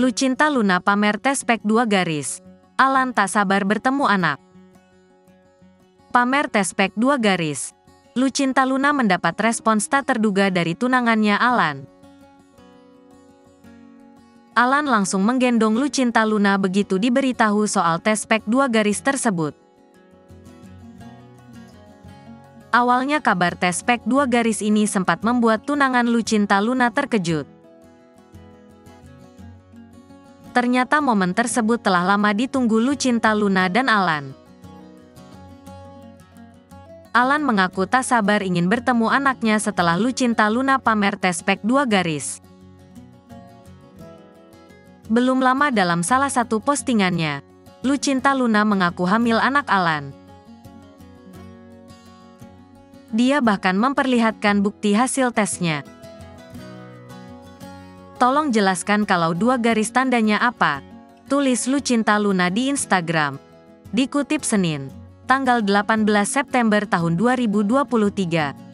Lucinta Luna pamer tes pack 2 garis. Alan tak sabar bertemu anak. Pamer tes pack 2 garis. Lucinta Luna mendapat respons tak terduga dari tunangannya Alan. Alan langsung menggendong Lucinta Luna begitu diberitahu soal tes pack 2 garis tersebut. Awalnya kabar tes pack 2 garis ini sempat membuat tunangan Lucinta Luna terkejut. Ternyata momen tersebut telah lama ditunggu Lucinta Luna dan Alan. Alan mengaku tak sabar ingin bertemu anaknya setelah Lucinta Luna pamer tes pack dua garis. Belum lama dalam salah satu postingannya, Lucinta Luna mengaku hamil anak Alan. Dia bahkan memperlihatkan bukti hasil tesnya. Tolong jelaskan kalau dua garis tandanya apa? Tulis Lucinta Luna di Instagram. Dikutip Senin, tanggal 18 September tahun 2023.